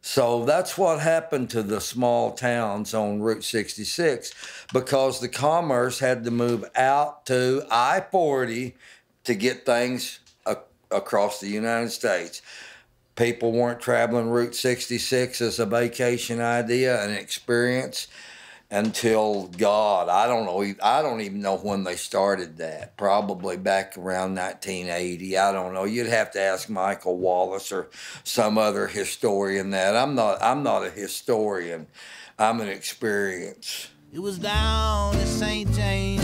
So that's what happened to the small towns on Route 66 because the commerce had to move out to I 40 to get things across the United States. People weren't traveling Route 66 as a vacation idea and experience until God, I don't know, I don't even know when they started that. Probably back around 1980. I don't know. You'd have to ask Michael Wallis or some other historian that. I'm not. I'm not a historian. I'm an experience. It was down in St. James